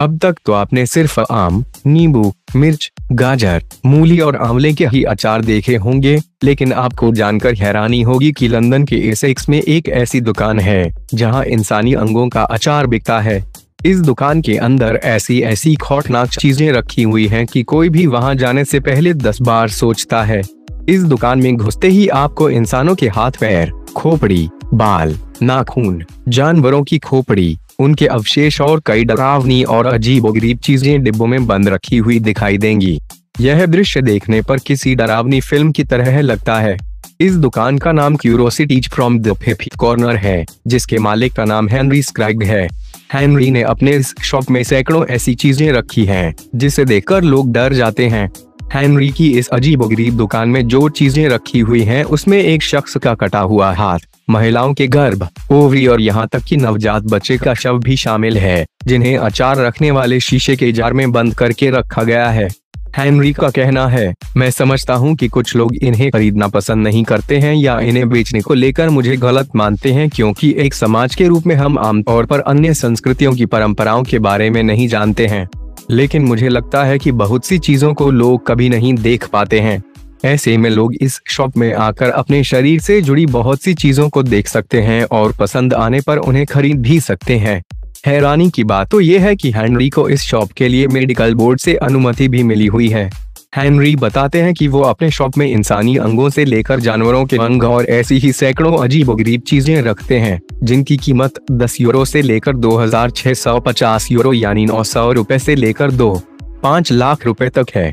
अब तक तो आपने सिर्फ़ आम, नींबू, मिर्च, गाजर, मूली और आंवले के ही अचार देखे होंगे, लेकिन आपको जानकर हैरानी होगी कि लंदन के एसेक्स में एक ऐसी दुकान है, जहाँ इंसानी अंगों का अचार बिकता है। इस दुकान के अंदर ऐसी ऐसी खौफनाक चीज़ें रखी हुई हैं कि कोई भी वहाँ जाने से पहले दस बार सोचता है। इस दुकान में घुसते ही आपको इंसानों के हाथ पैर खोपड़ी, बाल, नाखून, जानवरों की खोपड़ी उनके अवशेष और कई डरावनी और अजीब गरीब चीज़ें डिब्बों में बंद रखी हुई दिखाई देंगी। यह दृश्य देखने पर किसी डरावनी फ़िल्म की तरह लगता है। इस दुकान का नाम curiosities from the fifth corner है, जिसके मालिक का नाम हेनरी स्क्राइग है। हेनरी ने अपने इस शॉप में सैकड़ों ऐसी चीज़ें रखी हैं, जिसे देखकर लोग डर जाते हैं। हेनरी की इस अजीब गरीब दुकान में जो चीज़ें रखी हुई हैं, उसमें एक शख्स का कटा हुआ हाथ, महिलाओं के गर्भ, ओवरी और यहाँ तक कि नवजात बच्चे का शव भी शामिल है, जिन्हें अचार रखने वाले शीशे के जार में बंद करके रखा गया है। हेनरी का कहना है, मैं समझता हूँ कि कुछ लोग इन्हें खरीदना पसंद नहीं करते हैं या इन्हें बेचने को लेकर मुझे गलत मानते हैं क्योंकि एक समाज के रूप में हम आमतौर पर अन्य संस्कृतियों की परंपराओं के बारे में नहीं जानते हैं। लेकिन मुझे लगता है कि बहुत सी चीज़ों को लोग कभी नहीं देख पाते हैं। ऐसे में लोग इस शॉप में आकर अपने शरीर से जुड़ी बहुत सी चीज़ों को देख सकते हैं और पसंद आने पर उन्हें खरीद भी सकते हैं। हैरानी की बात तो ये है कि हैंडरी को इस शॉप के लिए मेडिकल बोर्ड से अनुमति भी मिली हुई है। हेनरी बताते हैं कि वो अपने शॉप में इंसानी अंगों से लेकर जानवरों के अंग और ऐसी ही सैकड़ों अजीब गरीब चीज़ें रखते हैं, जिनकी कीमत 10 यूरो से लेकर 2650 यूरो यानी 900 रुपए से लेकर दो, पाँच लाख रुपए तक है।